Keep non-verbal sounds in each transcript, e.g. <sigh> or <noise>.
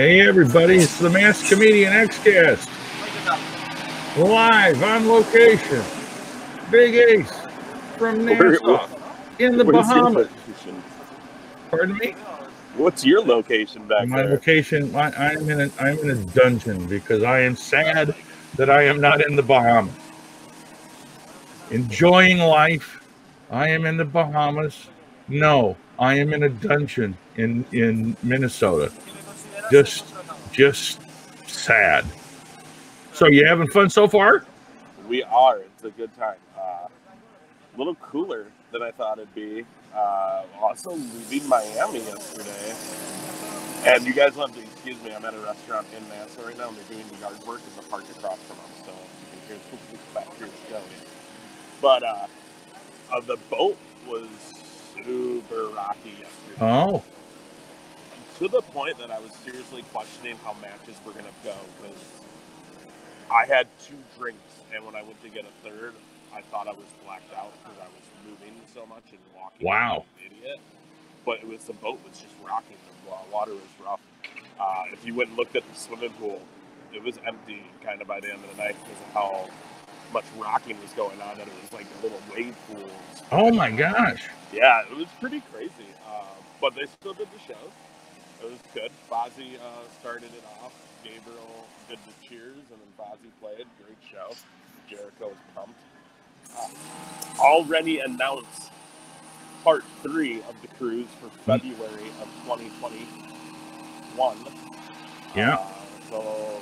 Hey, everybody, it's the Masked Comedian Xcast. Live on location. Big Ace from Nassau in the Bahamas. Pardon me? What's your location back My there? location, I, I'm, in a, I'm in a dungeon because I am sad that I am not in the Bahamas. Enjoying life. I am in the Bahamas. No, I am in a dungeon in, in Minnesota. Just, just sad. So you having fun so far? We are. It's a good time. Uh, a little cooler than I thought it'd be. Uh, also leaving Miami yesterday. And you guys have to excuse me, I'm at a restaurant in Nassau right now and they're doing the yard work in the park across from us. So you can hear the factories going. But uh, uh, the boat was super rocky yesterday. Oh, to the point that I was seriously questioning how matches were going to go because I had two drinks, and when I went to get a third, I thought I was blacked out because I was moving so much and walking. Wow. like an idiot. But it was the boat was just rocking. The water was rough. Uh, if you went and looked at the swimming pool, it was empty kind of by the end of the night because of how much rocking was going on, and it was like a little wave pools. oh my gosh. Yeah, it was pretty crazy. Uh, but they still did the show. It was good. Fozzy uh, started it off. Gabriel did the cheers, and then Fozzy played. Great show. Jericho was pumped. Uh, already announced part three of the cruise for February of 2021. Yeah. Uh, so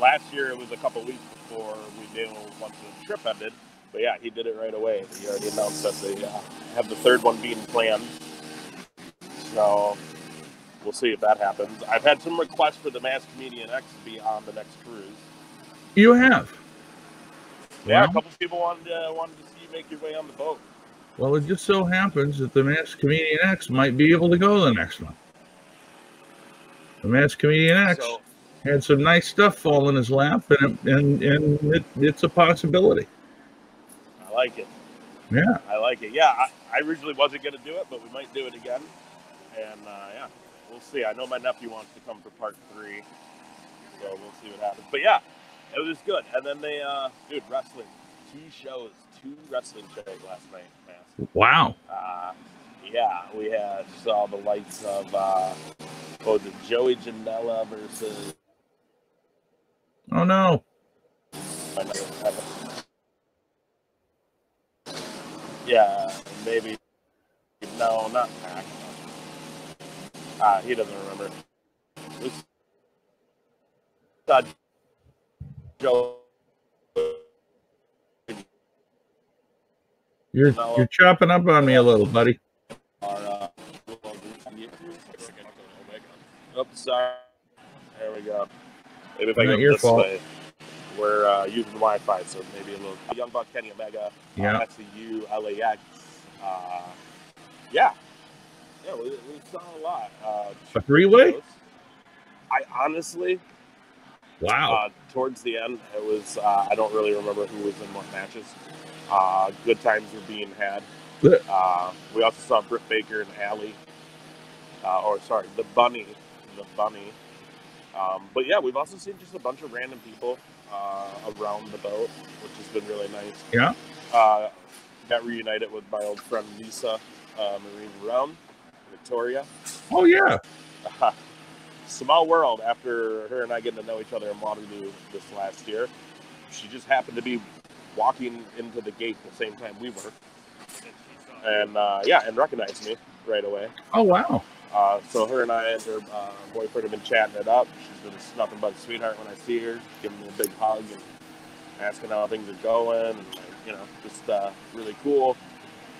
last year it was a couple weeks before we knew once the trip ended. But yeah, he did it right away. He already announced that they uh, have the third one being planned. So we'll see if that happens. I've had some requests for the Mass Comedian X to be on the next cruise. You have. Yeah, Well, a couple people wanted to, wanted to see you make your way on the boat. Well, it just so happens that the Masked Comedian X might be able to go the next one. The Masked Comedian X So had some nice stuff fall in his lap, and it, and and it, it's a possibility. I like it. Yeah. I like it. Yeah, I, I originally wasn't going to do it, but we might do it again. And uh, yeah, we'll see. I know my nephew wants to come for part three, so we'll see what happens. But yeah, it was good. And then they, uh, dude, wrestling, two shows, two wrestling shows last night, man. Wow. Uh, yeah, we had saw the likes of uh, what was it, Joey Janela versus. Oh no. Yeah, maybe. No, not Pac. Ah, he doesn't remember. Uh, Joe. You're you're chopping up on me a little, buddy. Our, uh, Oops, sorry. There we go. Maybe if I go your this fault. way, we're uh, using Wi-Fi, so maybe a little. Young Buck, Kenny Omega, Yeah. uh, SCU, LAX. Uh, yeah, yeah, we, we saw a lot. Uh, A three-way? I honestly, Wow. uh, towards the end, it was. Uh, I don't really remember who was in what matches. Uh, good times were being had. Good. Uh, we also saw Britt Baker and Allie. Uh, or sorry, the Bunny, the Bunny. Um, but yeah, we've also seen just a bunch of random people uh, around the boat, which has been really nice. Yeah. Uh, got reunited with my old friend Lisa uh, Marie Varon, Victoria. Oh yeah. <laughs> Small world after her and I getting to know each other in Waterloo this last year. She just happened to be walking into the gate the same time we were. And uh, yeah, and recognized me right away. Oh wow. Uh, so her and I and her uh, boyfriend have been chatting it up. She's been nothing but a sweetheart when I see her, giving me a big hug and asking how things are going, and like, you know, just uh, really cool.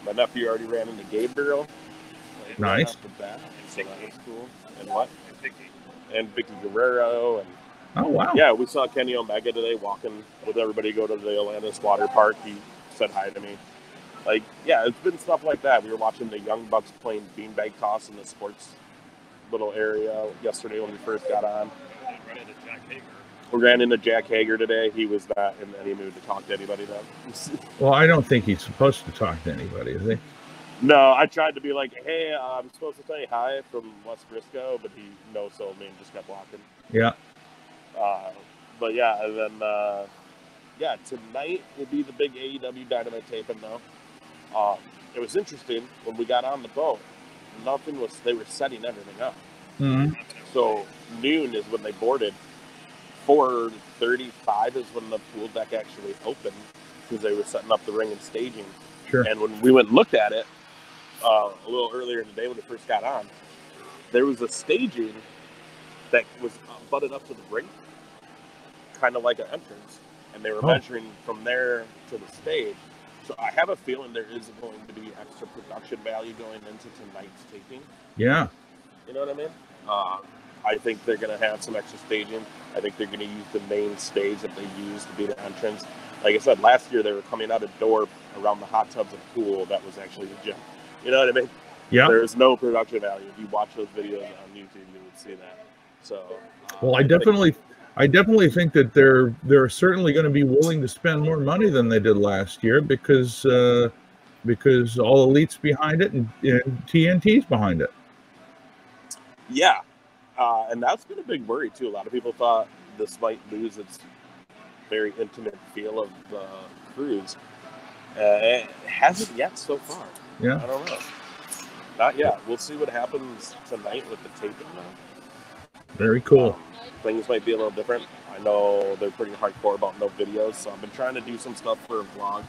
My nephew already ran into Gabriel. Right Nice. off the bat, so that was cool. And what? And Vicky. And Vickie Guerrero, and Oh wow. yeah, we saw Kenny Omega today walking with everybody go to the Atlantis water park. He said hi to me. Like, yeah, it's been stuff like that. We were watching the Young Bucks playing beanbag toss in the sports little area yesterday when we first got on. We ran into Jake Hager today. He was not in any mood to talk to anybody then. Well, I don't think he's supposed to talk to anybody, is he? No, I tried to be like, hey, uh, I'm supposed to say hi from Wes Brisco, but he no sold me and just kept walking. Yeah. Uh, but yeah, and then uh, yeah, tonight will be the big AEW Dynamite taping though. Um, it was interesting when we got on the boat. Nothing was. They were setting everything up. Mhm. So noon is when they boarded. Four thirty-five is when the pool deck actually opened because they were setting up the ring and staging. Sure. And when we went and looked at it uh, a little earlier in the day when we first got on, there was a staging that was butted up to the ring, kind of like an entrance, and they were Oh. measuring from there to the stage. So I have a feeling there is going to be extra production value going into tonight's taping. Yeah. You know what I mean? Uh, I think they're going to have some extra staging. I think they're going to use the main stage that they use to be the entrance. Like I said, last year they were coming out a door around the hot tubs and pool that was actually the gym. You know what I mean? Yeah. There's no production value. If you watch those videos on YouTube, you would see that. So, uh, Well, I definitely, I definitely think that they're they're certainly going to be willing to spend more money than they did last year because uh, because All Elite's behind it and, and TNT's behind it. Yeah, uh, and that's been a big worry too. A lot of people thought this might lose its very intimate feel of the cruise. Uh, it hasn't yet so far. Yeah. I don't know. Not yet. We'll see what happens tonight with the taping. Though. Very cool. Um, things might be a little different. I know they're pretty hardcore about no videos, so I've been trying to do some stuff for a vlog.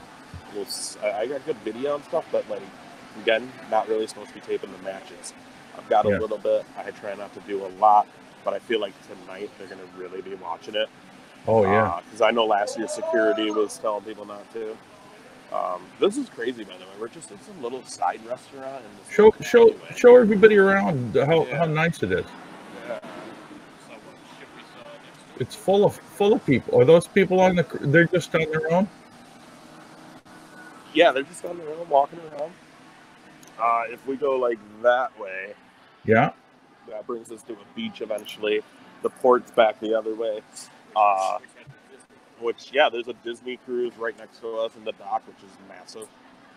We'll, I got good video and stuff, but like again, not really supposed to be taping the matches. I've got Yeah. a little bit. I try not to do a lot, but I feel like tonight they're gonna really be watching it. Oh yeah. Because I know last year security was telling people not to. Um, this is crazy, by the way. We're just it's some little side restaurant. In this Show show alleyway. show everybody around how, Yeah. how nice it is. Yeah. It's full of full of people. Are those people on the? They're just on their own. Yeah, they're just on their own, walking around. Uh, if we go like that way, Yeah. that brings us to a beach eventually. The port's back the other way. Uh, which, yeah, there's a Disney cruise right next to us in the dock, which is massive.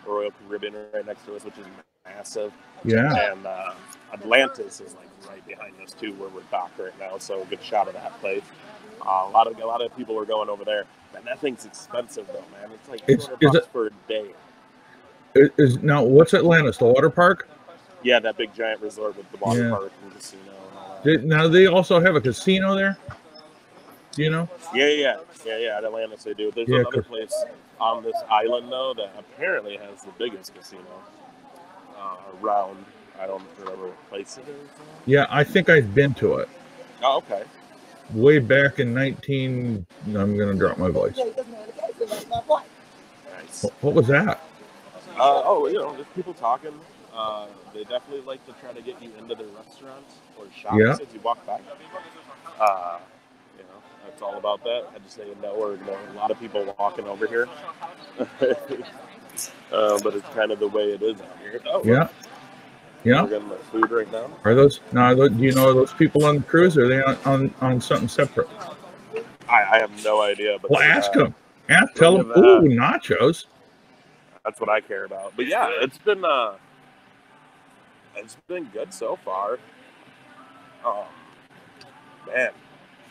Royal Caribbean right next to us, which is massive. Yeah. And uh, Atlantis is like right behind us too, where we're docked right now. So a good shot of that place. Uh, a lot of a lot of people are going over there. Man, that thing's expensive though, man. It's like It's- 200 is bucks it- for a day. Is, is now what's Atlantis? The water park? Yeah, that big giant resort with the water Yeah. park and casino and all that. Did, now they also have a casino there. You know? Yeah, yeah, yeah, yeah. At Atlantis, they do. There's Yeah, another place on this island though that apparently has the biggest casino uh, around. I don't remember what place it is. Yeah, I think I've been to it Oh, okay. way back in 19. I'm gonna drop my voice. Nice. What, what was that? Uh, oh, you know, just people talking. Uh, they definitely like to try to get you into their restaurants or shops Yeah. as you walk by. Uh, you know, that's all about that. I just say no or ignore a lot of people walking over here. <laughs> uh, but it's kind of the way it is out here. Oh, Yeah. Yeah. We're getting the food right now. Are those now? Do you know those people on the cruise? Or are they on on, on something separate? I, I have no idea. But Well, ask uh, them. Ask. Tell them. Ooh, nachos. That's what I care about. But yeah, it's been uh, it's been good so far. Um, man,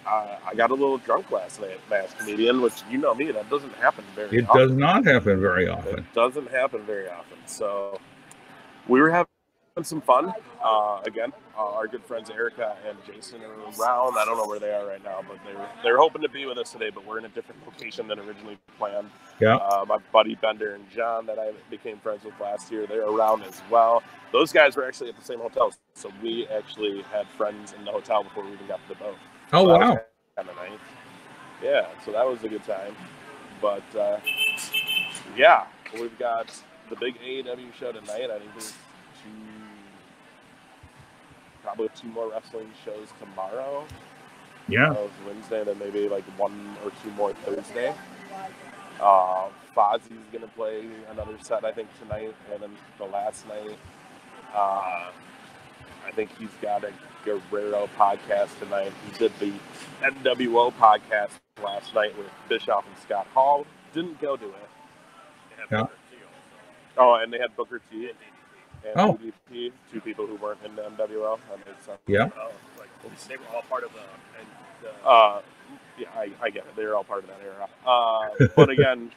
I, I got a little drunk last night, last comedian, which you know me, that doesn't happen very often. It often. does not happen very often. It doesn't happen very often. So we were having some fun. Uh, again, uh, our good friends Erica and Jason are around. I don't know where they are right now, but they were they're hoping to be with us today. But we're in a different location than originally planned. Yeah. Uh, my buddy Bender and John that I became friends with last year, they're around as well. Those guys were actually at the same hotel, so we actually had friends in the hotel before we even got to the boat. Oh So wow. Of nice. Yeah, so that was a good time. But uh, yeah, we've got the big AEW show tonight. I think there's two, probably two more wrestling shows tomorrow. Yeah. That was Wednesday, then maybe like one or two more Thursday. Uh, Fozzy's gonna play another set, I think, tonight, and then the last night. Uh, I think he's got a Guerrero podcast tonight. He did the NWO podcast last night with Bischoff and Scott Hall. Didn't go to it. Yeah. Oh, and they had Booker T. and Oh. DDP, two people who weren't in the NWO. That makes sense. Yeah. Oh, like they were all part of the. And the Uh, yeah, I, I get it. They're all part of that era. Uh, but again,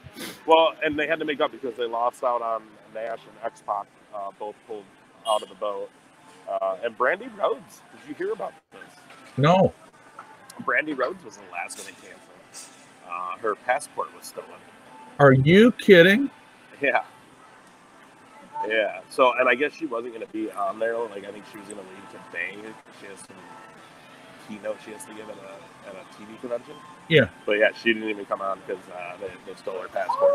<laughs> well, and they had to make up because they lost out on Nash and X Pac, uh, both pulled out of the boat. Uh, and Brandi Rhodes, did you hear about this? No. Brandi Rhodes was the last minute cancel. Uh, her passport was stolen. Are you kidding? Yeah. Yeah. So, and I guess she wasn't going to be on there. Like, I think she was going to leave today. She has some keynote she has to give at a, at a TV convention. Yeah. But yeah, she didn't even come on because uh, they, they stole her passport.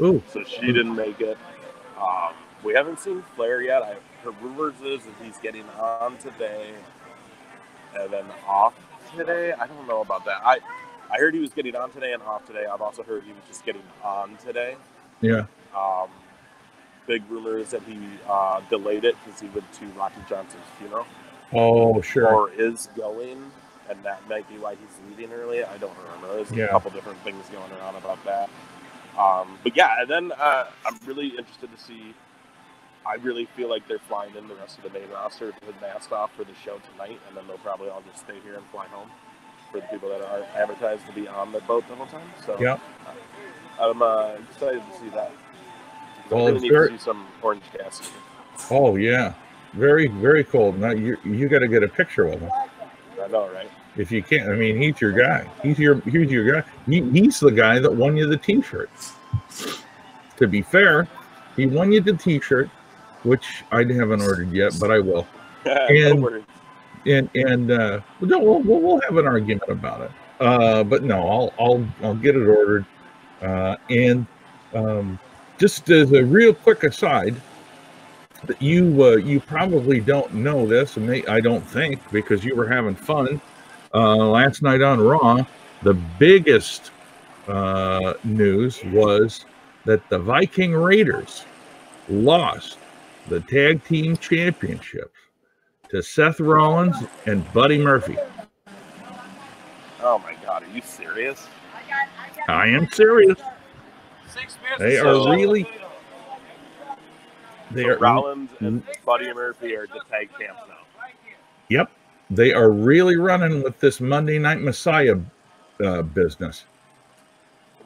Ooh. So she didn't make it. Um, we haven't seen Flair yet. I her rumors is that he's getting on today and then off today. I don't know about that. I I heard he was getting on today and off today. I've also heard he was just getting on today. Yeah. Um, big rumors that he uh, delayed it because he went to Rocky Johnson's funeral Oh, sure. or is going, and that might be why he's leaving early. I don't remember. There's Yeah. a couple different things going around about that. Um, but yeah, and then uh, I'm really interested to see. I really feel like they're flying in the rest of the main roster with masked off for the show tonight, and then they'll probably all just stay here and fly home for the people that are advertised to be on the boat the whole time. So Yeah. I'm uh, excited to see that. I Well, really it's need very- to see some Orange Cassidy. Oh, yeah. Very, very cold. Now you you got to get a picture with him I know, right? if you can't. I mean, he's your guy. He's your he's your guy. He, he's the guy that won you the T-shirt. To be fair, he won you the T-shirt, which I haven't ordered yet, but I will. <laughs> And- and and uh, we'll, we'll we'll have an argument about it. Uh, but no, I'll I'll I'll get it ordered. Uh, and um, just as a real quick aside, that you uh, you probably don't know this, and may, I don't think because you were having fun uh, last night on Raw. The biggest uh, news was that the Viking Raiders lost the tag team championships to Seth Rollins and Buddy Murphy. Oh my god, are you serious? I am serious. They are really they So are Rollins and Buddy Murphy are the tag champs now. yep. They are really running with this Monday Night Messiah uh, business.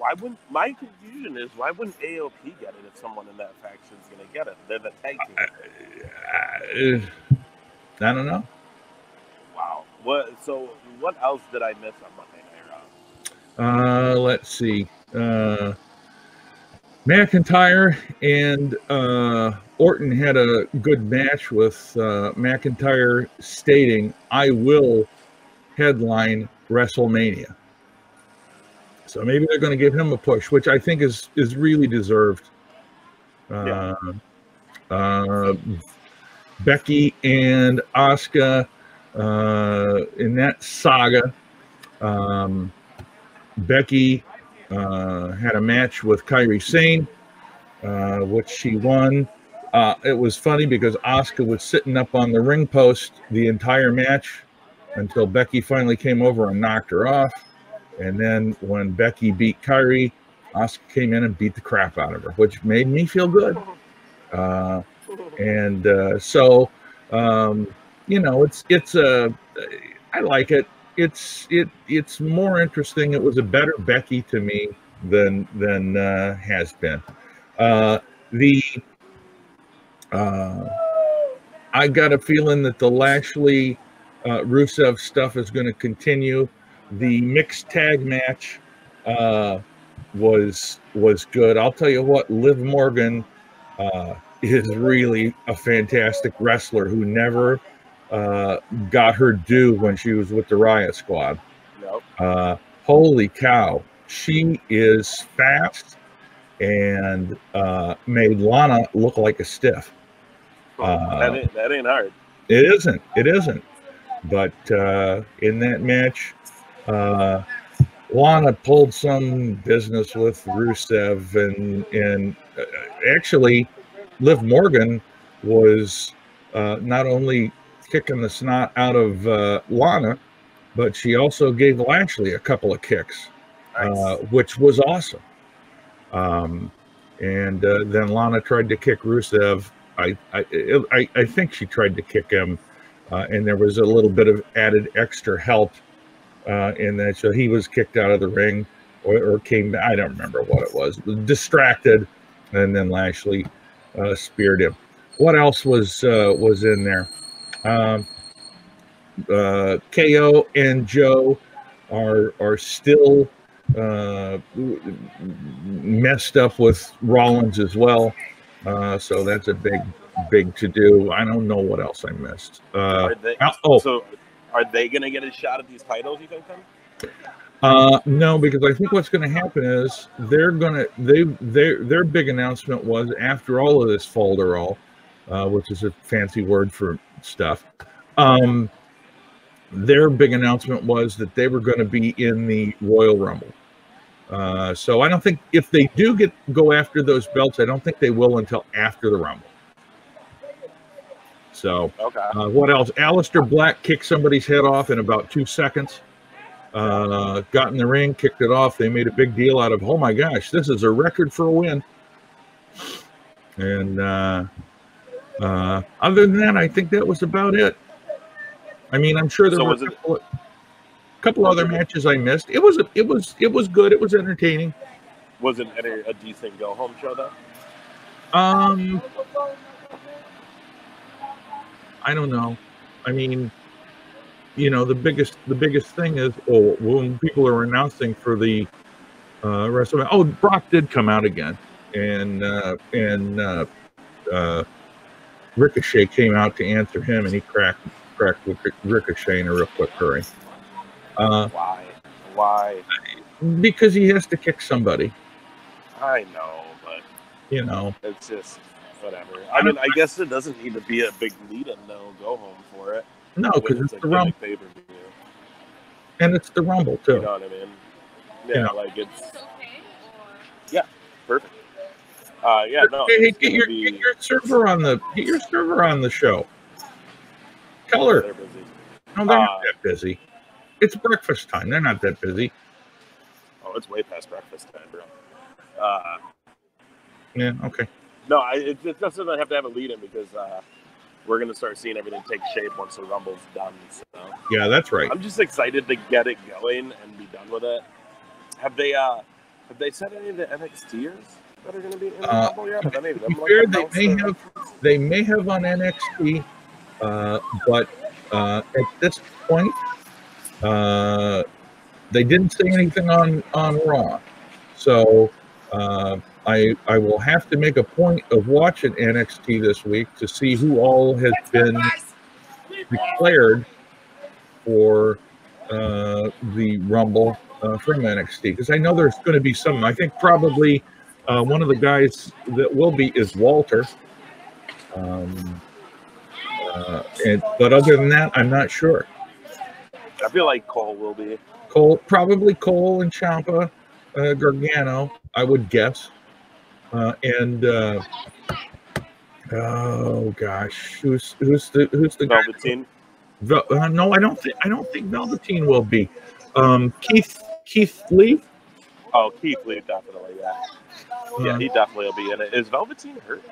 Why wouldn't my confusion is why wouldn't AOP get it if someone in that faction is going to get it? They're the tag team. Uh, I don't know. Wow. What? So what else did I miss on Monday Night Raw? Uh, let's see. Uh, McIntyre and uh, Orton had a good match with uh, McIntyre stating, I will headline WrestleMania. So maybe they're going to give him a push, which I think is is really deserved. Uh, uh, Becky and Asuka uh, in that saga. Um, Becky uh, had a match with Kairi Sane, uh, which she won. Uh, it was funny because Asuka was sitting up on the ring post the entire match until Becky finally came over and knocked her off. And then when Becky beat Kairi, Asuka came in and beat the crap out of her, which made me feel good. Uh, and uh, so, um, you know, it's it's a I like it it's it it's more interesting. It was a better Becky to me than than uh, has been. Uh, the uh, I got a feeling that the Lashley uh, Rusev stuff is going to continue. The mixed tag match uh, was was good. I'll tell you what, Liv Morgan uh, is really a fantastic wrestler who never uh, got her due when she was with the Riot Squad. Nope. Uh, holy cow, she is fast and uh, made Lana look like a stiff. Uh, that, ain't, that ain't hard. It isn't. It isn't. But uh, in that match, uh, Lana pulled some business with Rusev, and and uh, actually, Liv Morgan was uh, not only kicking the snot out of uh, Lana, but she also gave Lashley a couple of kicks, Nice. uh, which was awesome. Um, and uh, then Lana tried to kick Rusev. I I, I I think she tried to kick him, uh, and there was a little bit of added extra help uh, in that. So he was kicked out of the ring, or, or came. I don't remember what it was. Distracted, and then Lashley uh, speared him. What else was uh, was in there? Um, uh, KO and Joe are are still uh, messed up with Rollins as well. Uh, so that's a big, big to do. I don't know what else I missed. Uh, they, oh, so are they going to get a shot at these titles? You think? Uh, no, because I think what's going to happen is they're going to they their their big announcement was after all of this folderol, uh, which is a fancy word for stuff. Um, their big announcement was that they were going to be in the Royal Rumble. Uh, so I don't think if they do get go after those belts, I don't think they will until after the Rumble. So Okay. uh, what else? Aleister Black kicked somebody's head off in about two seconds. Uh, got in the ring, kicked it off. They made a big deal out of, oh my gosh, this is a record for a win. And uh, uh, other than that, I think that was about it. I mean, I'm sure there So were a couple, couple other matches I missed. It was it was it was good. It was entertaining. Was it a, a decent go home show though? Um, I don't know. I mean, you know, the biggest the biggest thing is, oh, when people are announcing for the uh, WrestleMania, oh, Brock did come out again, and uh, and uh, uh, Ricochet came out to answer him, and he cracked cracked Ricochet in a real quick hurry. Uh, Why? Why? because he has to kick somebody, I know, but you know. it's just whatever. I mean, I guess it doesn't need to be a big lead-in though. Go home for it. No, because it's a the Rumble, gimmick pay-per-view. and it's the Rumble too. You know what I mean? Yeah, Yeah. like it's Yeah, perfect. Uh, yeah, no. Hey, hey, get your be- get your server on the get your server on the show. Tell her. They're busy. No, they're not Uh, that busy. It's breakfast time. They're not that busy. Oh, it's way past breakfast time, bro. Uh, Yeah. Okay. No, I, it, it doesn't have to have a lead-in because uh, we're gonna start seeing everything take shape once the rumble's done. So Yeah, that's right. I'm just excited to get it going and be done with it. Have they uh have they said any of the NXTers that are gonna be in the Uh, rumble yet? Have any of them like, they may have they may have on NXT, uh, but uh, at this point, uh, they didn't say anything on on Raw. So uh, I I will have to make a point of watching NXT this week to see who all has been declared for uh, the Rumble uh, from NXT because I know there's going to be some. I think probably uh, one of the guys that will be is Walter. Um, uh, and but other than that, I'm not sure. I feel like Cole will be. Cole, probably Cole and Ciampa, uh, Gargano, I would guess. Uh, and uh, oh gosh, who's who's the who's the guy? Velveteen. Vel- uh, no, I don't think I don't think Velveteen will be. Um, Keith Keith Lee. Oh, Keith Lee definitely. Yeah, yeah, he definitely will be in it. Is Velveteen hurt?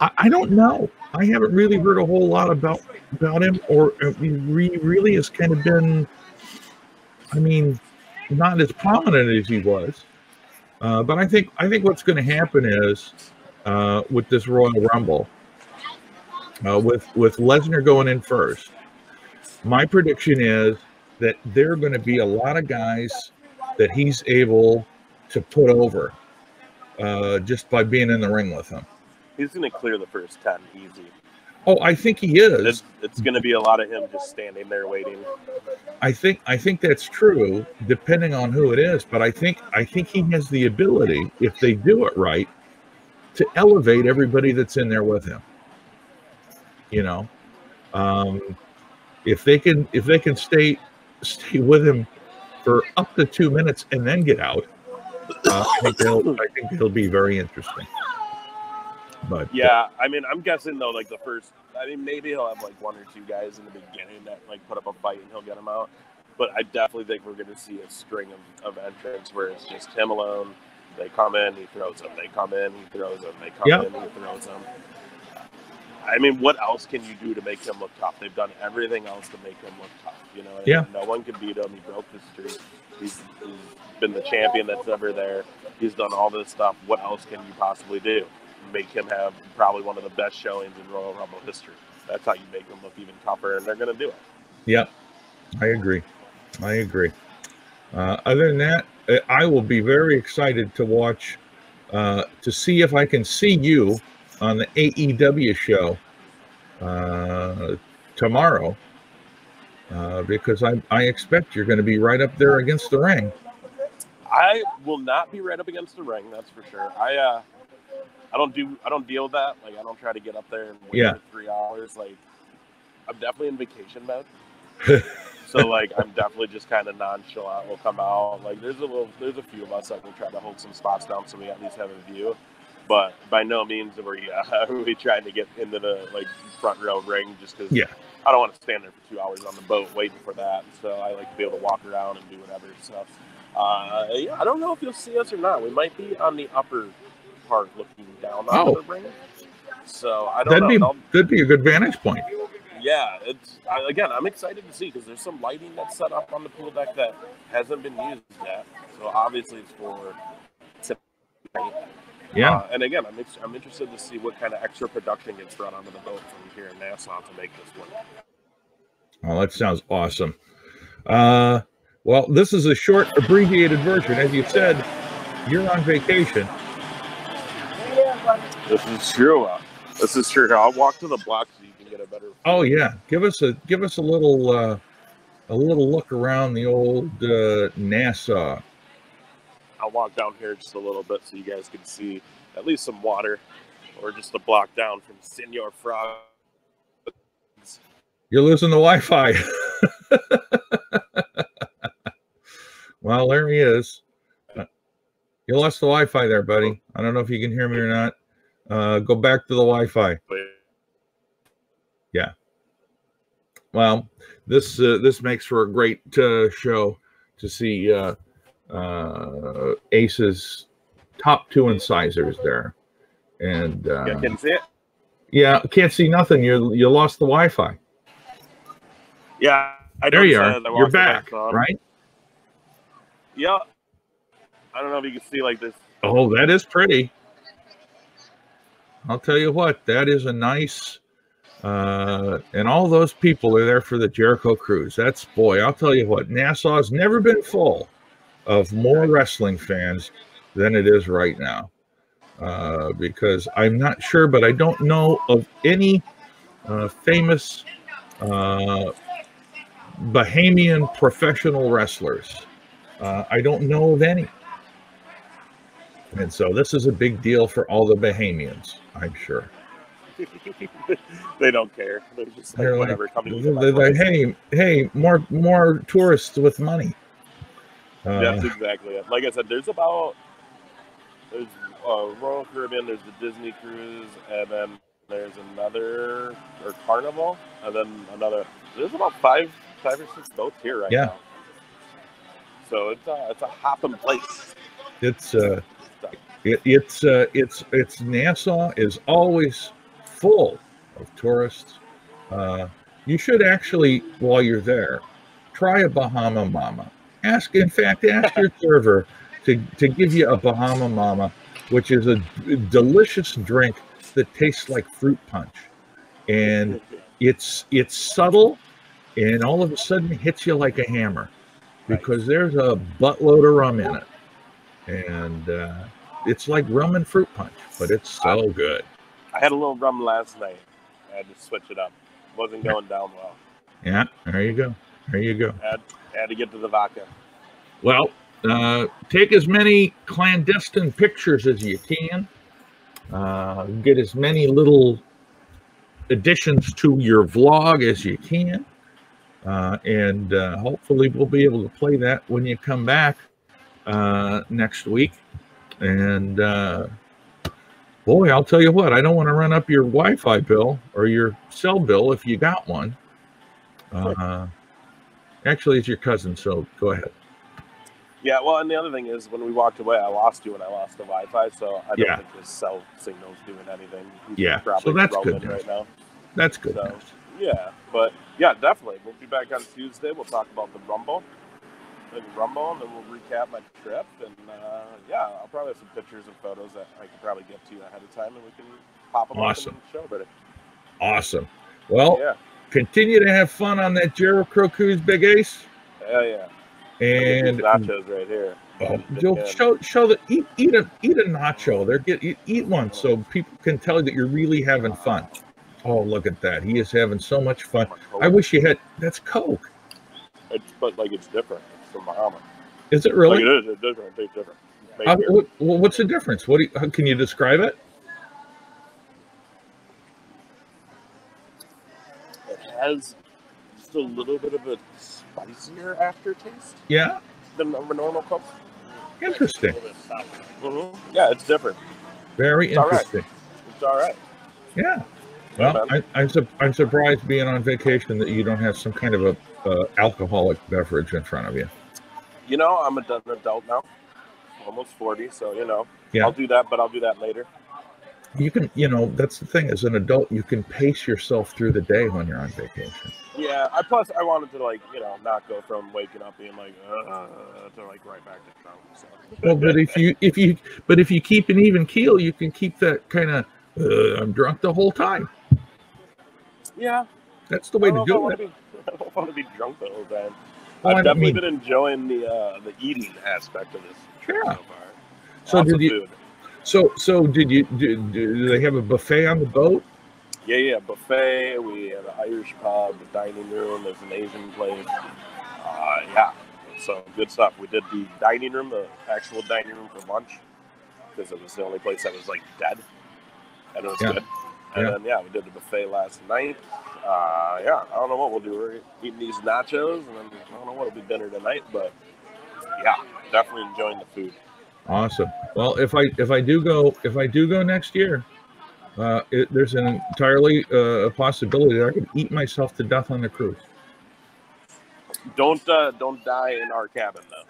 I, I don't know. I haven't really heard a whole lot about about him, or uh, he re- really has kind of been. I mean, not as prominent as he was. Uh, but I think I think what's going to happen is uh, with this Royal Rumble, uh, with with Lesnar going in first. My prediction is that there are going to be a lot of guys that he's able to put over uh, just by being in the ring with him. He's gonna clear the first ten easy. Oh, I think he is. It's, it's gonna be a lot of him just standing there waiting. I think I think that's true, depending on who it is. But I think I think he has the ability, if they do it right, to elevate everybody that's in there with him. You know, um, if they can if they can stay stay with him for up to two minutes and then get out, uh, I think they'll I think they'll be very interesting. But Yeah, I mean, I'm guessing though, like the first. I mean, maybe he'll have like one or two guys in the beginning that like put up a fight and he'll get them out. But I definitely think we're going to see a string of, of entrants where it's just him alone, They come in, he throws them. They come in, he throws them. They come in, he throws them. I mean, what else can you do to make him look tough? They've done everything else to make him look tough. You know, Yeah. no one can beat him. He broke the streak. He's, he's been the champion that's ever there. He's done all this stuff. What else can you possibly do? Make him have probably one of the best showings in Royal Rumble history. That's how you make him look even tougher, and they're going to do it. Yep, I agree. I agree. Uh, other than that, uh, I will be very excited to watch uh, to see if I can see you on the AEW show uh, tomorrow, uh, because I, I expect you're going to be right up there against the ring. I will not be right up against the ring. That's for sure. I uh, I don't do I don't deal with that. Like I don't try to get up there and wait Yeah. for three hours. Like I'm definitely in vacation mode. <laughs> so like I'm definitely just kind of nonchalant. We'll come out. Like there's a little there's a few of us that will try to hold some spots down so we at least have a view. But by no means are we <laughs> uh, we trying to get into the like front row ring just because Yeah. I don't want to stand there for two hours on the boat waiting for that. So I like to be able to walk around and do whatever. So uh, yeah, I don't know if you'll see us or not. We might be on the upper part looking down on Oh. the ring. So I don't That'd know. be that'd be a good vantage point. yeah, it's I, again. I'm excited to see because there's some lighting that's set up on the pool deck that hasn't been used yet. So obviously it's for tonight. Yeah. Uh, and again, I'm ex- I'm interested to see what kind of extra production gets brought onto the boat from here in Nassau to make this one. Oh, that sounds awesome. Uh, well, this is a short, abbreviated version. As you said, you're on vacation. This is true. Uh, this is true. I'll walk to the block so you can get a better. Oh yeah, give us a give us a little uh, a little look around the old uh, Nassau. I'll walk down here just a little bit so you guys can see at least some water, or just a block down from Senor Frog. You're losing the Wi-Fi. <laughs> well, there he is. Uh, You lost the Wi-Fi there, buddy. I don't know if you can hear me or not. Uh, go back to the Wi-Fi. Yeah. Well, this uh, this makes for a great uh, show to see uh, uh, Ace's top two incisors there, and uh, Yeah, can see it? yeah, can't see nothing. You you lost the Wi-Fi. Yeah, I There you are. You're back, right? Yeah. I don't know if you can see like this. Oh, that is pretty. I'll tell you what, that is a nice. Uh, and all those people are there for the Jericho Cruise. That's boy, I'll tell you what, Nassau's never been full of more wrestling fans than it is right now. Uh, because I'm not sure, but I don't know of any uh, famous uh, Bahamian professional wrestlers. Uh, I don't know of any. And so this is a big deal for all the Bahamians, I'm sure. <laughs> they don't care. They're just like They're whatever. they're like, hey, hey, more more tourists with money. Uh, That's exactly it. Like I said, there's about there's uh, Royal Caribbean, there's the Disney cruise, and then there's another or Carnival, and then another. There's about five, five or six boats here right Yeah. now. So it's a it's a hopping place. it's uh, it, it's uh, it's it's Nassau is always full of tourists. Uh, you should actually, while you're there, try a Bahama Mama. Ask, in fact, ask your <laughs> server to to give you a Bahama Mama, which is a delicious drink that tastes like fruit punch, and <laughs> it's it's subtle, and all of a sudden hits you like a hammer, because there's a buttload of rum in it, and uh, it's like rum and fruit punch, but it's so good. I had a little rum last night. I had to switch it up. Wasn't going down well. Yeah, there you go. There you go. Had had to get to the vodka. Well, uh, take as many clandestine pictures as you can. Uh, get as many little additions to your vlog as you can. Uh, and uh, hopefully, we'll be able to play that when you come back uh, next week. And uh, boy, I'll tell you what, I don't want to run up your Wi Fi bill or your cell bill if you got one. Uh, actually, it's your cousin, so go ahead. Yeah, well, and the other thing is when we walked away, I lost you and I lost the Wi-Fi, so I don't Yeah. think his cell signal's doing anything. Yeah, probably so that's good right now. That's good. So, yeah, but yeah, definitely. We'll be back on Tuesday. We'll talk about the Rumble, the Rumble, and then we'll recap my trip. And uh, yeah, I'll probably have some pictures and photos that I can probably get to you ahead of time, and we can pop them Awesome. up and show. But Awesome. Well, yeah, continue to have fun on that Jericho Cruise, Big Ace. yeah, yeah. And nachos right here. Oh, you'll show show the eat eat a eat a nacho. They're get eat, eat one so people can tell you that you're really having fun. Oh, look at that! He is having so much fun. I wish you had. That's Coke. It's, but like it's different. It's from Bahamas. Is it Like really? it is. It's different. It tastes different. It's made How, what, what's the difference? What do you, how, can you describe it? It has just a little bit of a spicier aftertaste Yeah, than a normal Coke. interesting. Mm-hmm. Yeah, it's different. Very It's all right. interesting. It's all right. Yeah. Well, I, I'm su- I'm surprised being on vacation that you don't have some kind of a uh, alcoholic beverage in front of you. You know, I'm a done adult now, almost 40, so you know, Yeah. I'll do that, but I'll do that later. You can, you know, that's the thing. As an adult, you can pace yourself through the day when you're on vacation. Yeah, I plus I wanted to like you know not go from waking up being like uh, to like right back to drunk. So. Well, but if you if you but if you keep an even keel, you can keep that kind of uh, I'm drunk the whole time. Yeah, That's the way to do it. be- <laughs> I don't want to be drunk the whole time. I've mean- been enjoying the uh, the eating aspect of this trip Yeah. so far. So Lots did you? food. So so did you? Do, do they have a buffet on the boat? Yeah, yeah, buffet. We have an Irish pub, a dining room. There's an Asian place. Uh, yeah, so good stuff. We did the dining room, the actual dining room for lunch, because it was the only place that was like dead, and it was Yeah. good. And Yeah. then yeah, we did the buffet last night. Uh, yeah, I don't know what we'll do. We're eating these nachos, and then I don't know what will be dinner tonight, but yeah, definitely enjoying the food. Awesome. Well, if I if I do go if I do go next year, uh, it, there's an entirely uh, a possibility that I could eat myself to death on the cruise. Don't uh, don't die in our cabin though.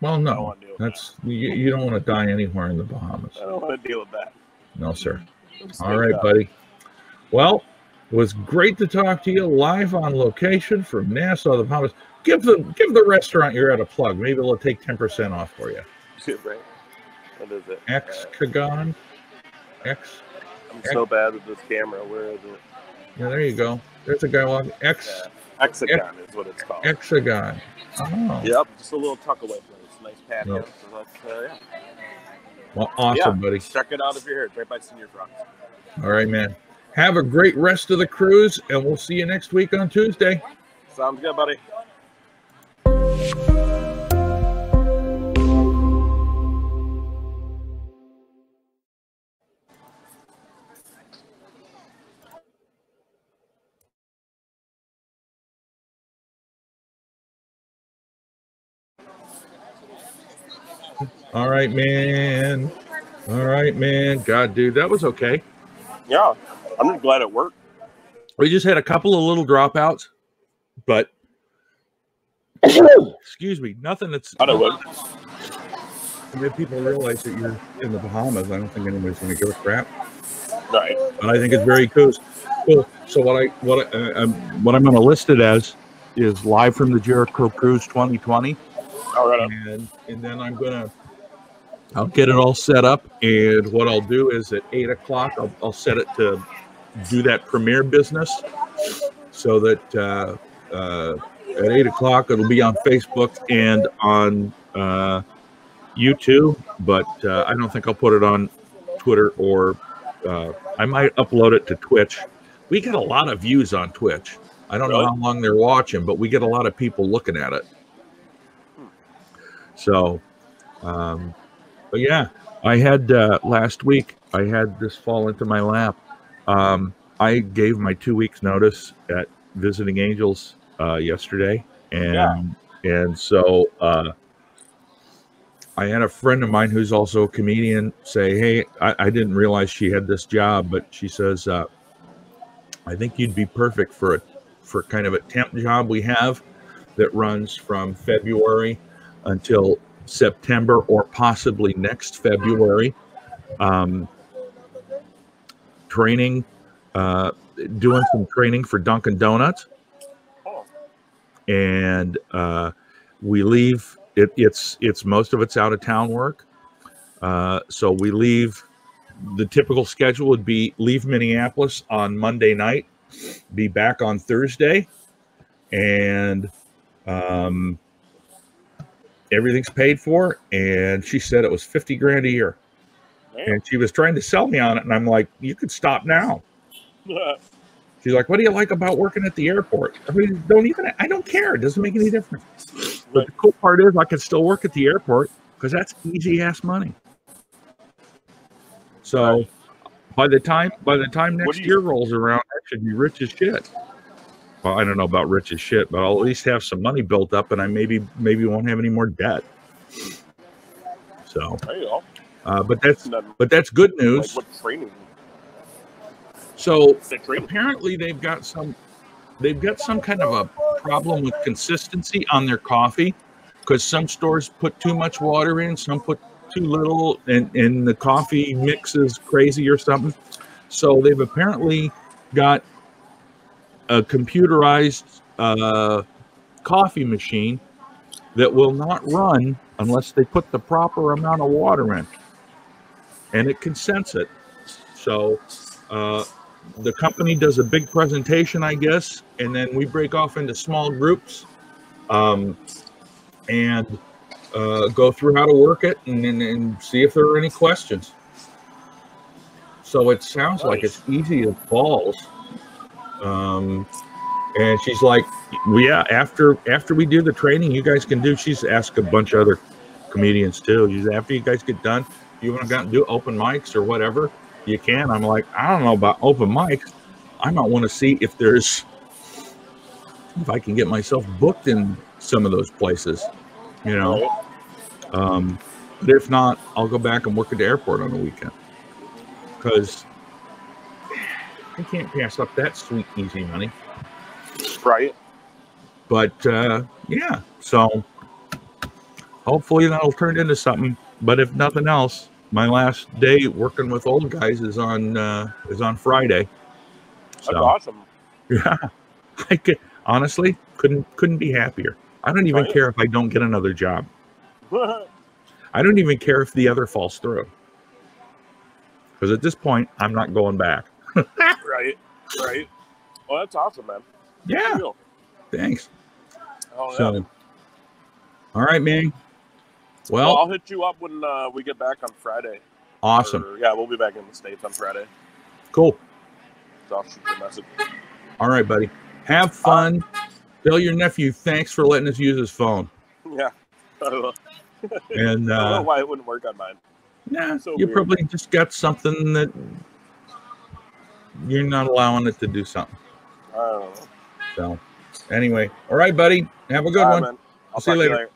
Well, I don't no, want to deal with that's you, you don't want to die anywhere in the Bahamas. I don't want to deal with that. No, sir. Let's All take right, that. buddy. Well, it was great to talk to you live on location from Nassau, the Bahamas. Give the give the restaurant you're at a plug. Maybe they'll take ten percent off for you. right. What is it? X Uh, Kagan. X. I'm so bad with this camera. Where is it? Yeah, there you go. There's a guy walking. X Yeah. Hexagon is what it's called. Hexagon. Oh, Yep, just a little tuck away place. Nice patio. Yeah. So that's, uh, yeah. Well, awesome, buddy. Check it out if you're here. It's right by Senor Frog. All right, man. Have a great rest of the cruise, and we'll see you next week on Tuesday. Sounds good, buddy. All right, man. All right, man. God, dude, that was okay. Yeah, I'm just glad it worked. We just had a couple of little dropouts, but <coughs> excuse me, nothing that's I know what. if people realize that you're in the Bahamas. I don't think anybody's going to give a crap. Right. but I think it's very cool. Cool. So what I what I, uh, um, what I'm going to list it as is live from the Jericho Cruise 2020, All right. and and then I'm gonna I'll get it all set up, and what I'll do is at eight o'clock I'll, I'll set it to do that premiere business, so that uh, uh, at eight o'clock it'll be on Facebook and on uh, YouTube, but uh, I don't think I'll put it on Twitter or uh, I might upload it to Twitch. We get a lot of views on Twitch. I don't know how long they're watching, but we get a lot of people looking at it. So, um, but yeah, I had uh, last week. I had this fall into my lap. Um, I gave my two weeks notice at Visiting Angels uh, yesterday, and and so uh, I had a friend of mine who's also a comedian say, "Hey, I, I didn't realize she had this job, but she says uh, I think you'd be perfect for a for kind of a temp job we have that runs from February until September or possibly next February. Um, training, uh, doing some training for Dunkin' Donuts, and uh, we leave. It, it's it's most of it's out of town work, uh, so we leave. The typical schedule would be leave Minneapolis on Monday night, be back on Thursday, and um, everything's paid for. And she said it was fifty grand a year, damn. and she was trying to sell me on it, and I'm like, you could stop now. <laughs> She's like, "What do you like about working at the airport?" I mean, don't even. I don't care. It doesn't make any difference. But the cool part is, I can still work at the airport because that's easy ass money. So, by the time by the time next you- year rolls around, I should be rich as shit. Well, I don't know about rich as shit, but I'll at least have some money built up, and I maybe maybe won't have any more debt. So, there you go. uh, but that's then, but that's good like, news. what training? So training. apparently they've got some they've got some kind of a problem with consistency on their coffee because some stores put too much water in some put too little and, and the coffee mix is crazy or something so they've apparently got a computerized uh, coffee machine that will not run unless they put the proper amount of water in and it can sense it so uh, the company does a big presentation, I guess, and then we break off into small groups um, and uh, go through how to work it and, and, and see if there are any questions. So it sounds like it's easy as balls. Um, and she's like, well, "Yeah, after after we do the training, you guys can do." She's asked a bunch of other comedians too. She's after you guys get done, you want to go and do open mics or whatever you can. I'm like, I don't know about open mics. I might want to see if there's if I can get myself booked in some of those places, you know. Um, but if not, I'll go back and work at the airport on the weekend because I can't pass up that sweet easy money. Right. But uh, yeah, so hopefully that'll turn into something. But if nothing else, my last day working with old guys is on uh, is on Friday. That's awesome. yeah, <laughs> I could, honestly couldn't couldn't be happier. I don't even Right. care if I don't get another job. <laughs> I don't even care if the other falls through. Because at this point, I'm not going back. <laughs> right. Right. Well, that's awesome, man. Yeah, thanks. Oh, yeah. So, all right, man. well, Well, I'll hit you up when uh, we get back on Friday. awesome. Or- yeah, we'll be back in the States on Friday. Cool. So I'll shoot you a message. All right, buddy. Have fun. Tell your nephew thanks for letting us use his phone. Yeah. <laughs> And I don't know uh, why it wouldn't work on mine. yeah, So you weird. probably just got something that you're not allowing it to do something. I. So, anyway, all right, buddy. Have a good right, one. man. I'll See you talk to later.